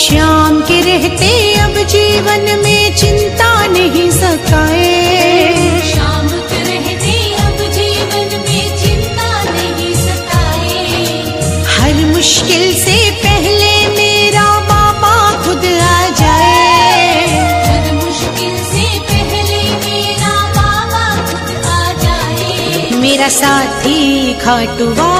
श्याम के रहते अब जीवन में चिंता नहीं सताए शाम के रहते अब जीवन में चिंता नहीं सताए हर मुश्किल से पहले मेरा बाबा खुद आ जाए। हर मुश्किल से पहले मेरा बाबा खुद आ जाए। मेरा साथी खाटुआ